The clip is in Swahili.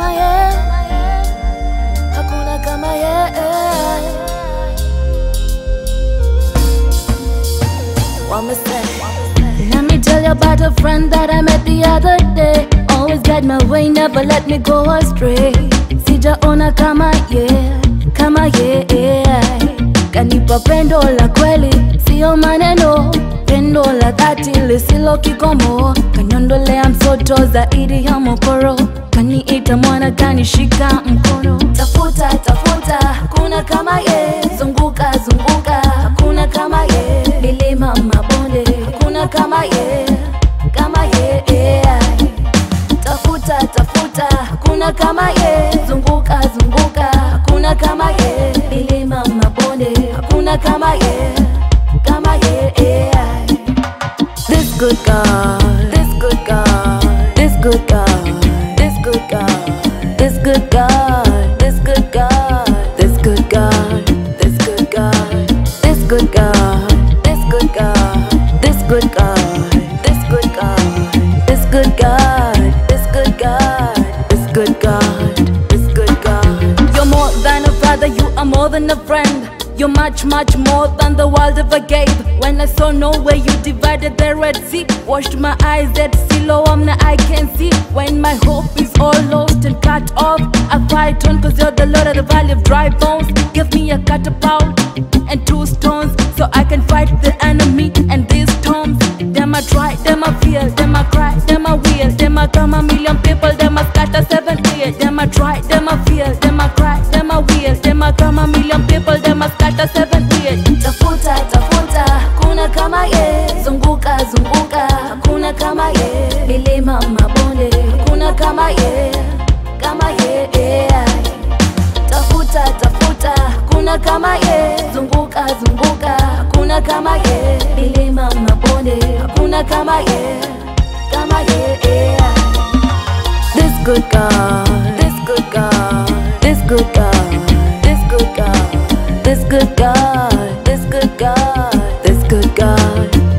kama ye, hakuna kama yeye. Let me tell you about a friend that I met the other day. Always guide my way, never let me go astray. Sija ona kama ye, kama ye. Kanipa pendo la kweli, sio maneno, pendo la dhati lisilo kikomo, kaniondolea msoto zaidi ya mokoro kaniita mwana, kanishika mkono. Tafuta tafuta, hakuna kama ye. Zunguka zunguka, hakuna kama ye. Milima mabonde, hakuna kama ye, kama ye. Tafuta tafuta, hakuna kama ye. Zunguka zunguka, hakuna kama ye. Milima mabonde, hakuna kama ye, kama ye. This good God, a friend. You're much, much more than the world ever gave. When I saw no way, you divided the Red Sea. Washed my eyes at sea, low I'm now I can see. When my hope is all lost and cut off, I fight on cause you're the Lord of the valley of dry bones. Give me a catapult and two stones so I can fight the enemy and these storms. Them I try, them I I them wheel, them a million people, them I scatter seven years. Tafuta, tafuta, hakuna kama ye. Zunguka, zunguka, hakuna kama ye. Milima, mabonde, hakuna kama ye, kama ye. Tafuta, tafuta, hakuna kama ye. Zunguka, zunguka, hakuna kama ye. Milima, mabonde, hakuna kama ye, kama ye. This good God. good God, this good God, this good God.